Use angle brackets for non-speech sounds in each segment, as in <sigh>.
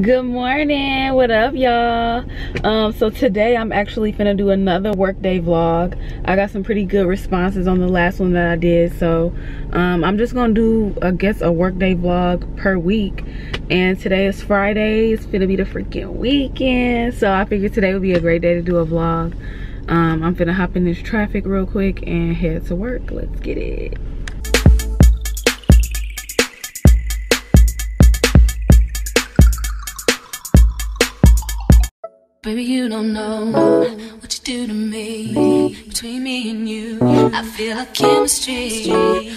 good morning. What up y'all? Um so today i'm actually gonna do another workday vlog. I got some pretty good responses on the last one that i did. So um i'm just gonna do i guess a workday vlog per week. And today is friday. It's gonna be the freaking weekend. So i figured today would be a great day to do a vlog. Um i'm gonna hop in this traffic real quick and head to work. Let's get it Baby, you don't know what you do to me. Between me and you, I feel like chemistry.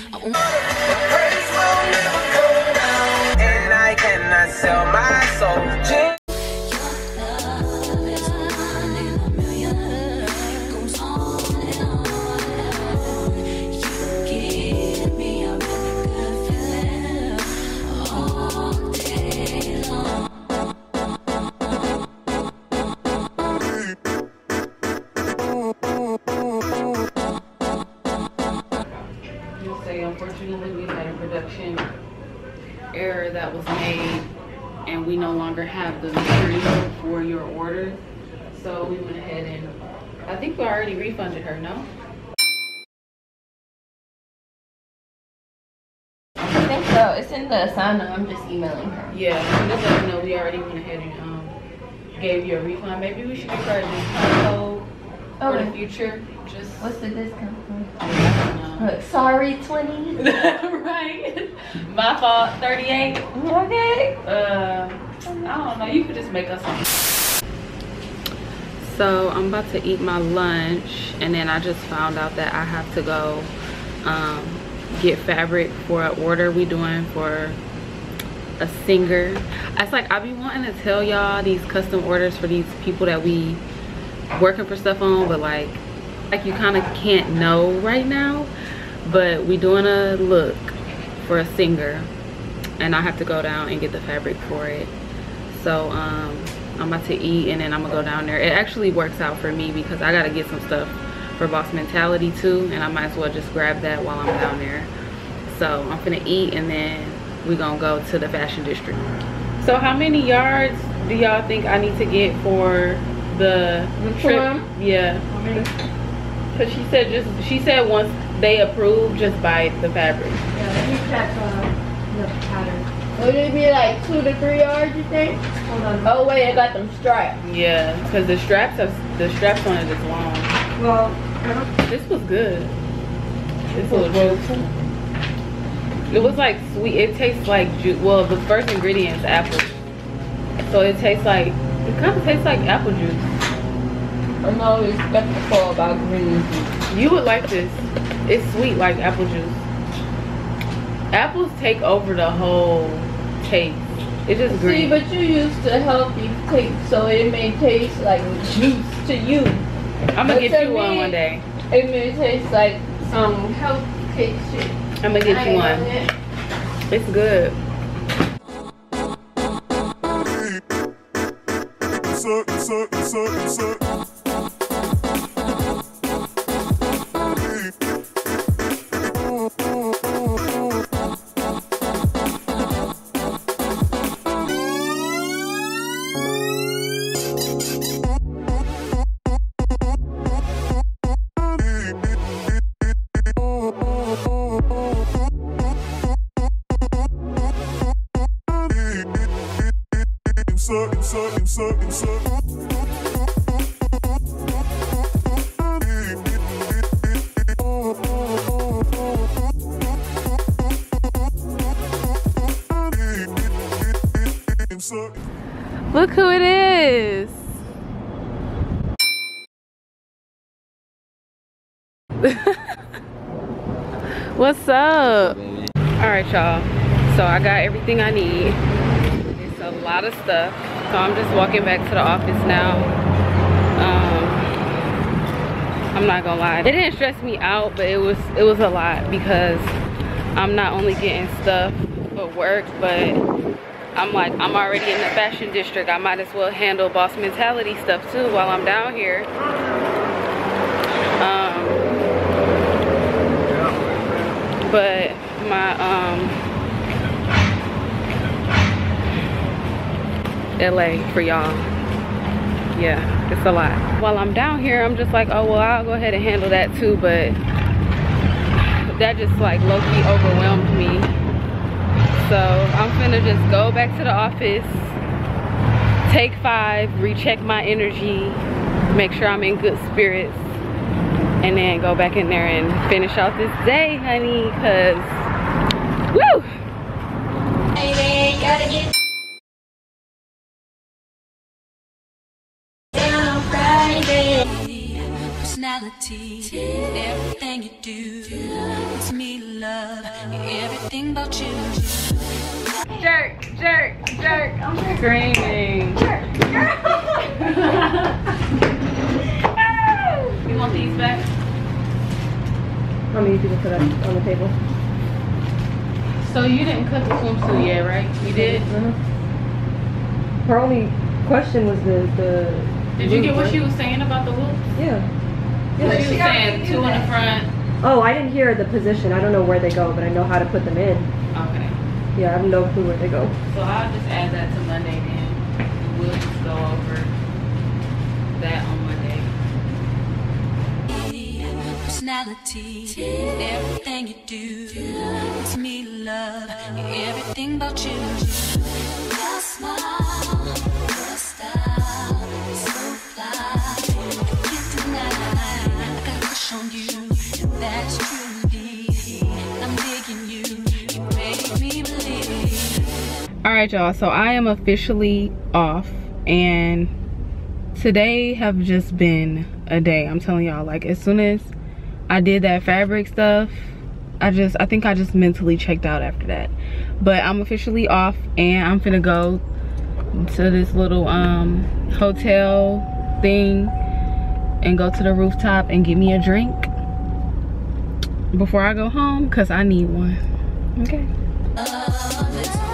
Say, unfortunately, we had a production error that was made, and we no longer have the material for your order. So we went ahead and, I think we already refunded her, no? I think so. It's in the assignment. I'm just emailing her. Yeah, just let her know we already went ahead and um, gave you a refund. Maybe we should give her a discount code for the future. Just, What's the discount? um, Look, sorry, 20. <laughs> right? My fault, 38. Okay. Uh, I don't know. You could just make us something. So I'm about to eat my lunch, and then I just found out that I have to go um, get fabric for an order we doing for a singer. It's like I be wanting to tell y'all these custom orders for these people that we working for stuff on, but like, like you kind of can't know right now. But we doing a look for a singer and I have to go down and get the fabric for it. So um, I'm about to eat and then I'm gonna go down there. It actually works out for me because I gotta get some stuff for Boss Mentality too and I might as well just grab that while I'm down there. So I'm gonna eat and then we gonna go to the fashion district. So how many yards do y'all think I need to get for the trip? trim? Yeah. Cause she said just she said once they approve, just buy the fabric. Yeah, let me check uh, the pattern. Would it be like two to three yards, you think? Hold on. Oh, wait, I got them straps. Yeah, because the straps have the straps on it is long. Well, I. This was good. This was juicy. It was like sweet. It tastes like juice. Well, the first ingredient is apple, so it tastes like it kind of tastes like apple juice. I'm always skeptical about green juice. You would like this. It's sweet like apple juice. Apples take over the whole taste. It's just See, but you used to healthy taste, so it may taste like juice to you. I'm gonna but get to you one me- one day. It may taste like some health cake shit. I'm gonna get I you one. it. It's good. Suck, suck, suck, suck. Look who it is. <laughs> What's up? All right, y'all. So I got everything I need. Lot of stuff. So I'm just walking back to the office now. Um, I'm not gonna lie. It didn't stress me out, but it was it was a lot because I'm not only getting stuff for work, but I'm like, I'm already in the fashion district. I might as well handle boss mentality stuff too while I'm down here. Um, but my um LA for y'all. Yeah, it's a lot. While I'm down here, I'm just like, oh, well, I'll go ahead and handle that too, but that just like low-key overwhelmed me. So I'm finna just go back to the office, take five, recheck my energy, make sure I'm in good spirits, and then go back in there and finish out this day, honey, cause, woo! Baby, gotta get Personality, everything you do makes me love everything about you. Jerk, jerk, jerk. I'm screaming. you want these back? How many people put up on the table? So you didn't cut the swimsuit yet, right? You did? Uh-huh. Her only question was the the. Did you get what she was saying about the loops? Yeah. She was saying two in the front. Oh, I didn't hear the position. I don't know where they go, but I know how to put them in. Okay. Yeah, I have no clue where they go. So I'll just add that to Monday then. We'll just go over that on Monday. Personality, everything you do makes me love everything about you. All right y'all so i am officially off and today have just been a day. I'm telling y'all like as soon as i did that fabric stuff i just i think i just mentally checked out after that. But i'm officially off and i'm gonna go to this little um hotel thing and go to the rooftop and get me a drink before i go home because i need one. Okay. Love